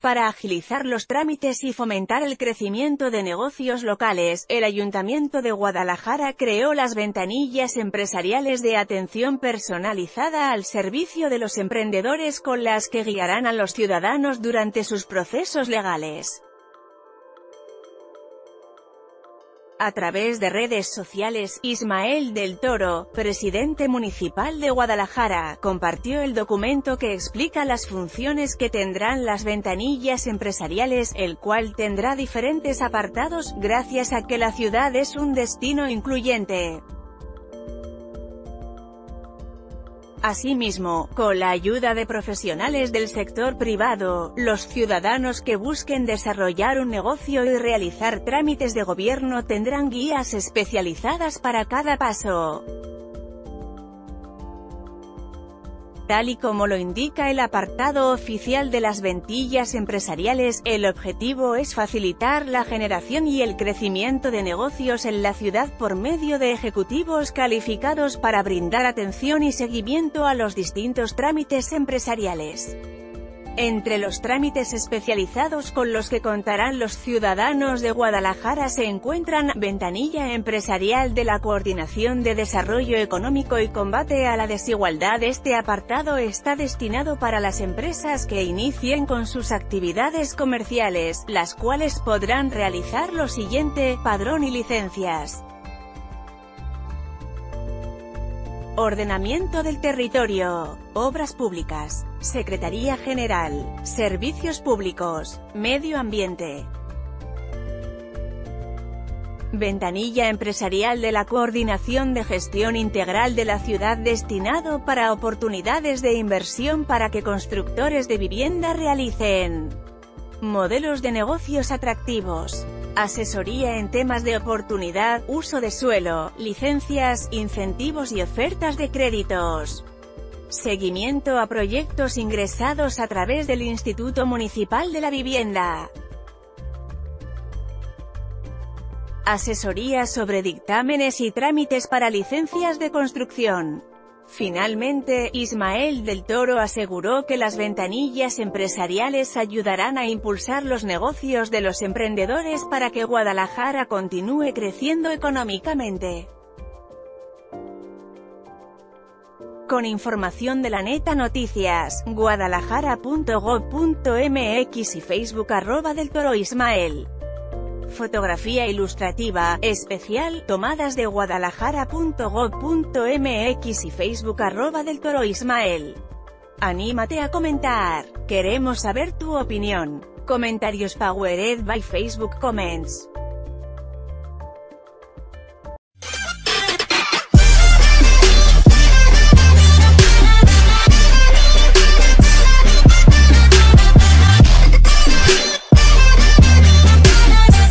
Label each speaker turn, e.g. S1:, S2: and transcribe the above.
S1: Para agilizar los trámites y fomentar el crecimiento de negocios locales, el Ayuntamiento de Guadalajara creó las ventanillas empresariales de atención personalizada al servicio de los emprendedores con las que guiarán a los ciudadanos durante sus procesos legales. A través de redes sociales, Ismael del Toro, presidente municipal de Guadalajara, compartió el documento que explica las funciones que tendrán las ventanillas empresariales, el cual tendrá diferentes apartados, gracias a que la ciudad es un destino incluyente. Asimismo, con la ayuda de profesionales del sector privado, los ciudadanos que busquen desarrollar un negocio y realizar trámites de gobierno tendrán guías especializadas para cada paso. Tal y como lo indica el apartado oficial de las ventillas empresariales, el objetivo es facilitar la generación y el crecimiento de negocios en la ciudad por medio de ejecutivos calificados para brindar atención y seguimiento a los distintos trámites empresariales. Entre los trámites especializados con los que contarán los ciudadanos de Guadalajara se encuentran, Ventanilla Empresarial de la Coordinación de Desarrollo Económico y Combate a la Desigualdad Este apartado está destinado para las empresas que inicien con sus actividades comerciales, las cuales podrán realizar lo siguiente, padrón y licencias. Ordenamiento del territorio, Obras Públicas, Secretaría General, Servicios Públicos, Medio Ambiente. Ventanilla empresarial de la Coordinación de Gestión Integral de la Ciudad destinado para oportunidades de inversión para que constructores de vivienda realicen modelos de negocios atractivos asesoría en temas de oportunidad, uso de suelo, licencias, incentivos y ofertas de créditos. Seguimiento a proyectos ingresados a través del Instituto Municipal de la Vivienda. Asesoría sobre dictámenes y trámites para licencias de construcción. Finalmente, Ismael del Toro aseguró que las ventanillas empresariales ayudarán a impulsar los negocios de los emprendedores para que Guadalajara continúe creciendo económicamente. Con información de la neta noticias, guadalajara.gov.mx y Facebook arroba del Toro Ismael. Fotografía ilustrativa, especial, tomadas de guadalajara.gov.mx y Facebook arroba del Toro Ismael. Anímate a comentar. Queremos saber tu opinión. Comentarios powered by Facebook Comments.